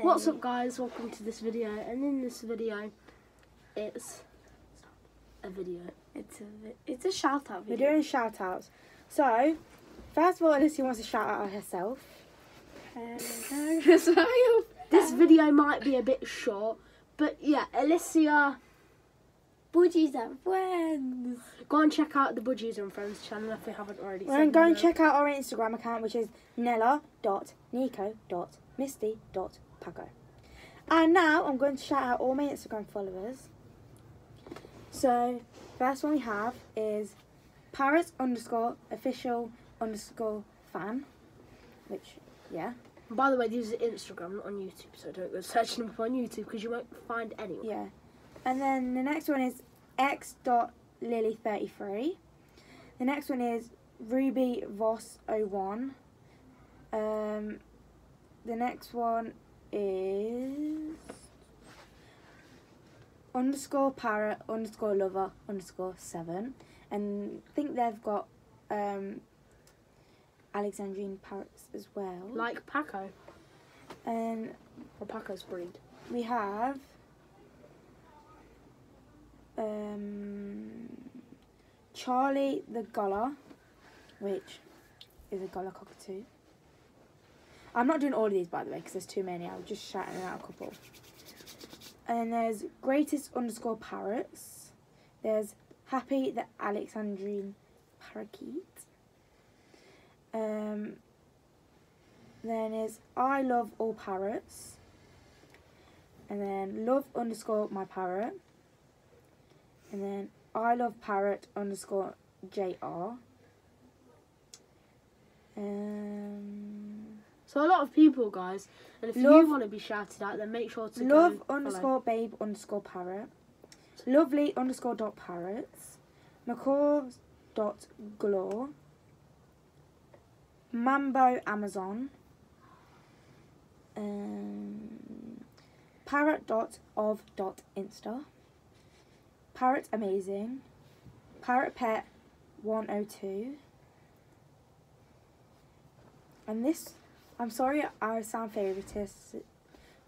What's up guys, welcome to this video and in this video it's a video. It's a it's a shout out We're video. doing shout outs. So, first of all, Alicia wants to shout out herself. This video might be a bit short, but yeah, Alicia, Budgies and friends. go and check out the Budgies and Friends channel if you haven't already. We're going go and check out our Instagram account, which is And now I'm going to shout out all my Instagram followers. So, first one we have is parrot underscore official underscore fan, which, yeah, By the way, these are Instagram, not on YouTube, so don't go searching them up on YouTube because you won't find anyone. yeah. And then the next one is x.lily33. The next one is Ruby Voss 01. Um, the next one is underscore parrot underscore lover underscore seven. And I think they've got um, Alexandrine parrots as well. Like Paco, And or Paco's breed. we have um, Charlie the Galah, which is a Galah cockatoo. I'm not doing all of these by the way because there's too many. I'm just shouting out a couple. And there's greatest underscore parrots. There's Happy the Alexandrine parakeet. Um, then is I love all parrots. And then love underscore my parrot. And then I love parrot underscore JR. Um, So a lot of people, guys, and if you want to be shouted out, then make sure to love go follow. underscore babe underscore parrot. Lovely underscore dot parrots. Macaw dot glore. Mambo Amazon. Um, parrot dot of dot insta. Parrot amazing. Parrot pet 102. And this, I'm sorry I sound favoritist,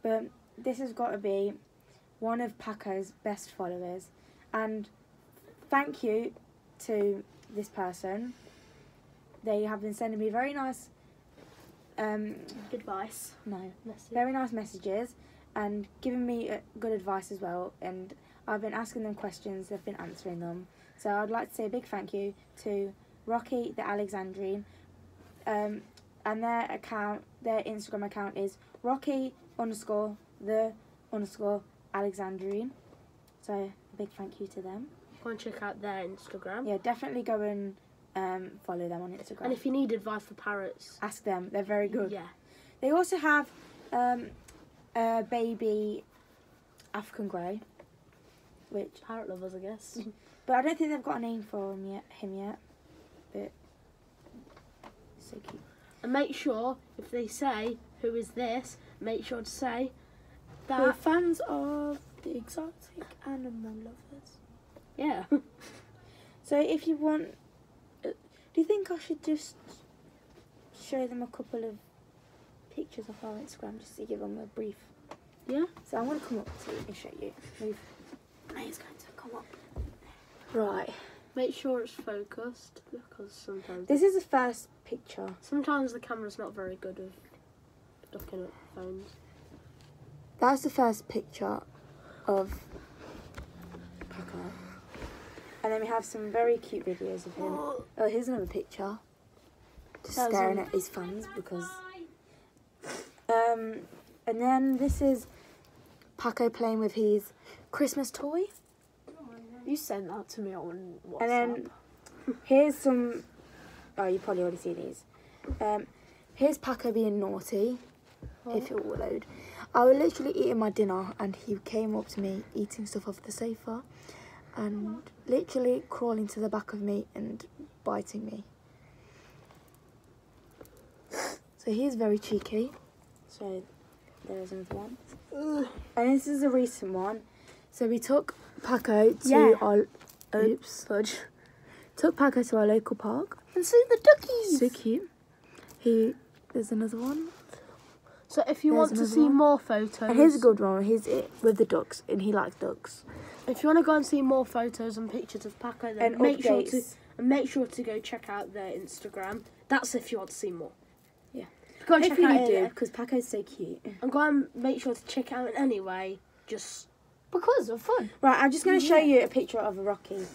but this has got to be one of Paco's best followers. And thank you to this person. They have been sending me very nice, um, advice. no, Message. very nice messages and giving me uh, good advice as well. And I've been asking them questions, they've been answering them. So I'd like to say a big thank you to Rocky the Alexandrine. Um, and their account, their Instagram account is Rocky underscore the underscore Alexandrine. So a big thank you to them. Go and check out their Instagram. Yeah, definitely go and um, follow them on Instagram. And if you need advice for parrots, Ask them, they're very good. Yeah. They also have um, a baby African grey, which, Parrot lovers, I guess. but I don't think they've got a name for him yet. Him yet, but so cute. And make sure if they say who is this, make sure to say that... We're fans of the exotic animal lovers. Yeah. So if you want, uh, do you think I should just show them a couple of pictures of our Instagram just to give them a brief? Yeah. So I'm gonna come up to you and show you. Move. May's going to come up. Right. Make sure it's focused because sometimes This is the first picture. sometimes the camera's not very good with looking at phones. That's the first picture of Paco. And then we have some very cute videos of him. Oh, here's another picture. Just That's staring at his fans because. Um, and then this is Paco playing with his Christmas toy. You sent that to me on WhatsApp. And then here's some. Oh, you probably already see these. Um, here's Paco being naughty. If it will load. I was literally eating my dinner and he came up to me eating stuff off the sofa and literally crawling to the back of me and biting me. So he's very cheeky. So there's another one. And this is a recent one. So we took Paco to Yeah. our oops fudge. Took Paco to our local park. and see the duckies. So cute. He there's another one. So if you There's want to see one. more photos, And here's a good one. Here's it with the ducks, and he likes ducks. if you want to go and see more photos and pictures of Paco, then And make sure to and make sure to go check out their Instagram. That's if you want to see more. Yeah. Go and check Hopefully out you do, because Paco's so cute. and go and make sure to check it out anyway. Just Because of fun. Right, I'm just going to show you a picture of a Rocky.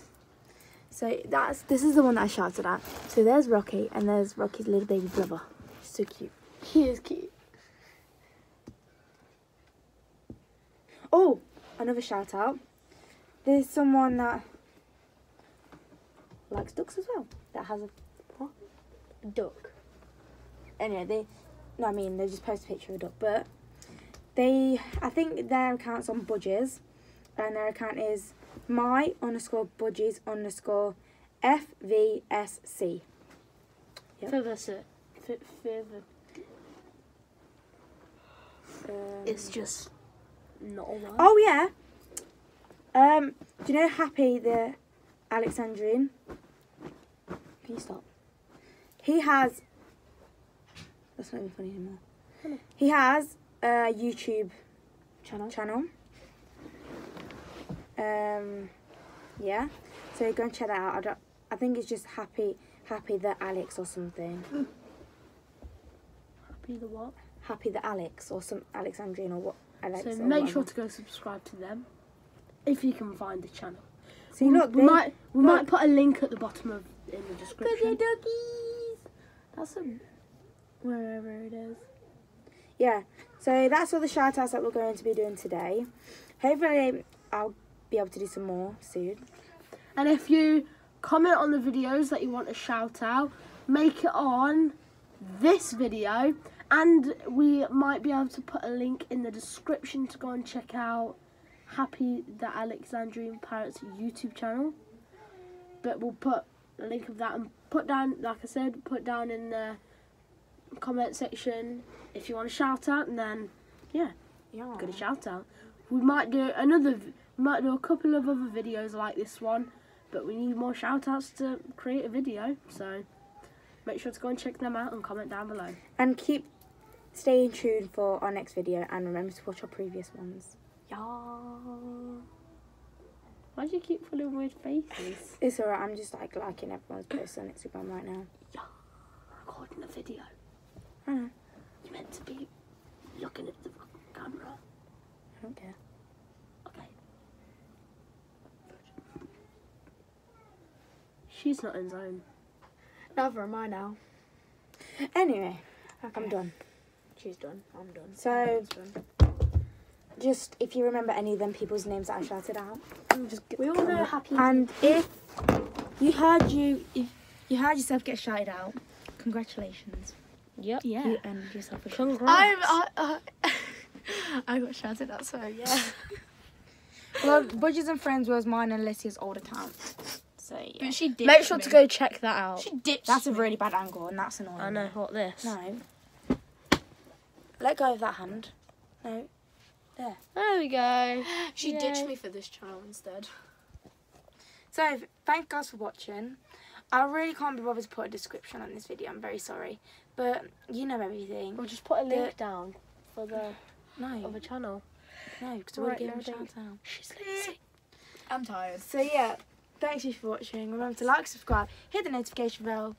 So that's this is the one that I shouted at. So there's Rocky, and there's Rocky's little baby brother. So cute. he is cute. Oh, another shout out. There's someone that likes ducks as well. That has a what? duck. Anyway, they no, I mean they just post a picture of a duck, but they I think their account's on Budgies, and their account is my underscore Budgies underscore FVSC. Yep. Further, sit. F- further. Um, It's just not a word. Oh yeah. Um, do you know Happy the Alexandrian? Can you stop? He has. That's not even funny anymore. He has a YouTube channel. channel. Um, yeah. So go and check that out. I don't. I think it's just Happy Happy the Alex or something. Happy the what? Happy the Alex or some Alexandrian or what. Alex So make sure to go subscribe to them if you can find the channel. See, look, we they- might we look. might put a link at the bottom of in the description. doggies. That's a wherever it is. Yeah, so that's all the shout outs that we're going to be doing today. Hopefully, I'll be able to do some more soon. And if you comment on the videos that you want to shout out, make it on this video, and we might be able to put a link in the description to go and check out Happy the Alexandrian Pirates YouTube channel. But we'll put a link of that and put down, like I said, put down in the comment section if you want to shout out, and then Yeah. Yeah, good a shout out. We might do another, we might do a couple of other videos like this one, but we need more shout outs to create a video. So make sure to go and check them out and comment down below. And keep staying tuned for our next video and remember to watch our previous ones. Yeah. Why do you keep pulling weird faces? It's alright, I'm just like liking everyone's posts on Instagram right now. Yeah, recording a video. I You meant to be looking at the camera. I don't care. Okay. She's not in zone. Neither am I now. Anyway, I'm Okay. done. She's done. I'm done. So- done. Just if you remember any of them people's names that I shouted out. Just get we all know happy. And if you heard you if you heard yourself get shouted out, congratulations. Yep. yeah. You earned yourself a Congrats. I'm. I, I, I got shouted at, so yeah. Well, Budgies and Friends was mine and Alicia's old account. So yeah. But she ditched Make sure me. to go check that out. She ditched. That's a me. really bad angle and that's annoying. I know what this. No. Let go of that hand. No. There. There we go. She Yay. ditched me for this channel instead. So thank you guys for watching. I really can't be bothered to put a description on this video. I'm very sorry, but you know everything. We'll just put a link link down for the No, other channel. no, because Right, we're getting no, shout don't. out. She's lazy. I'm tired. So yeah, thanks you for watching. Remember to like, subscribe, hit the notification bell.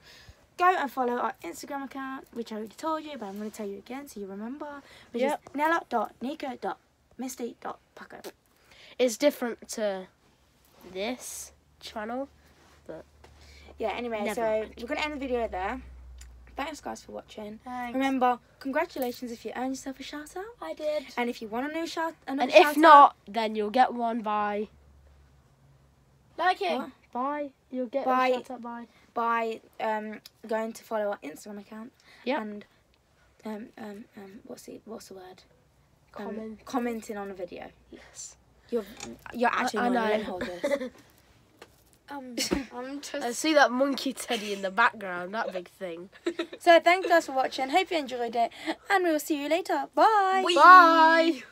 Go and follow our Instagram account, which I already told you, but I'm going to tell you again so you remember. Which Yep. is nella.nico.misty.paco. It's different to this channel. But... Yeah, anyway, Never so mind. we're going to end the video there. Thanks guys for watching. Thanks. Remember, congratulations if you earned yourself a shout out. I did. And if you want a new shout, And shout if not, then you'll get one by liking. it. What? by you'll get By- a shout out by. by um, going to follow our Instagram account Yep. and um, um, um, what's the what's the word? Um, commenting on a video. Yes. You're you're actually I, I not know. let me hold this. Um, I'm just. I see that monkey teddy in the background. That big thing. so thanks guys for watching. Hope you enjoyed it, and we will see you later. Bye. Wee. Bye.